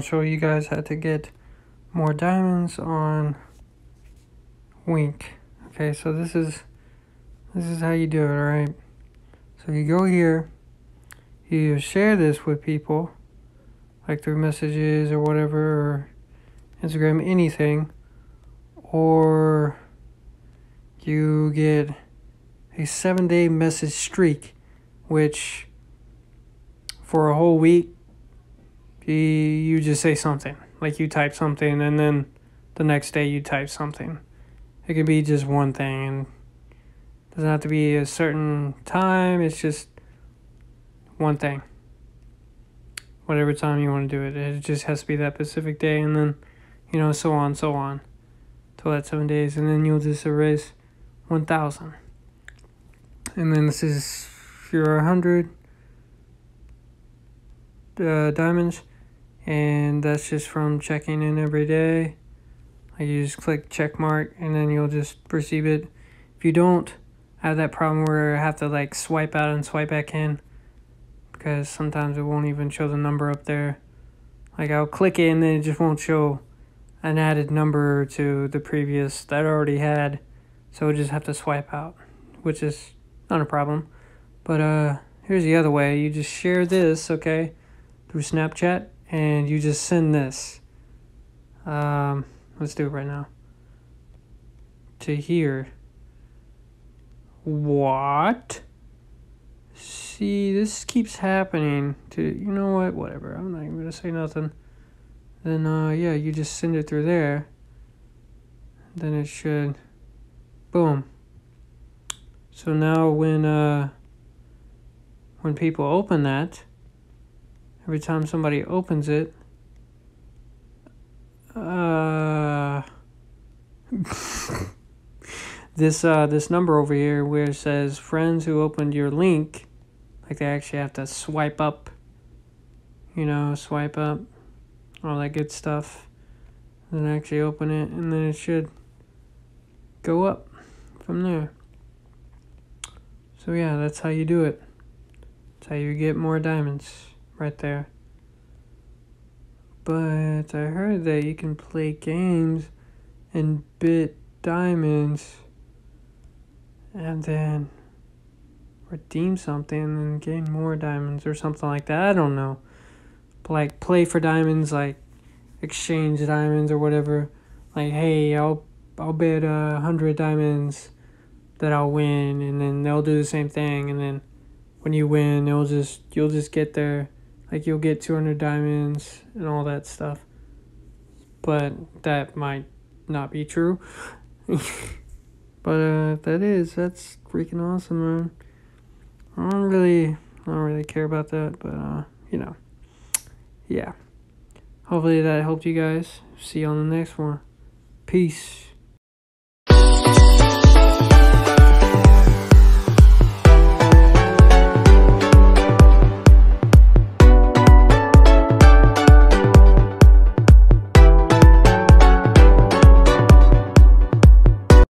show you guys how to get more diamonds on Wink. Okay, so this is this is how you do it, alright? So you go here, you share this with people, like through messages or whatever, or Instagram, anything, or you get a seven day message streak, which for a whole week, you, just say something. Like you type something, and then the next day you type something. It could be just one thing, and doesn't have to be a certain time. It's just one thing. Whatever time you want to do it, it just has to be that specific day, and then, you know, so on, so on, till that seven days, and then you'll just erase one thousand. And then this is your hundred uh, diamonds, and that's just from checking in every day. Like you just click check mark, and then you'll just receive it. If you don't have that problem where I have to like swipe out and swipe back in, because sometimes it won't even show the number up there. Like I'll click it and then it just won't show an added number to the previous that I already had. So I just have to swipe out, which is not a problem. But uh here's the other way. You just share this, okay, through Snapchat and you just send this. Um let's do it right now. To here. What? See, this keeps happening to you know what, whatever. I'm not even gonna say nothing. Then uh yeah, you just send it through there. Then it should boom. So now when uh when people open that, every time somebody opens it, uh this uh this number over here where it says friends who opened your link like they actually have to swipe up you know swipe up all that good stuff then actually open it and then it should go up from there. So yeah that's how you do it. That's how you get more diamonds right there but i heard that you can play games and bit diamonds and then redeem something and gain more diamonds or something like that. I don't know. Like play for diamonds, like exchange diamonds or whatever. Like hey, I'll I'll bet a hundred diamonds that I'll win, and then they'll do the same thing, and then when you win, it'll just you'll just get there, like you'll get two hundred diamonds and all that stuff. But that might not be true. But uh, that is that's freaking awesome, man. I don't really, I don't really care about that, but uh, you know, yeah. Hopefully that helped you guys. See you on the next one. Peace.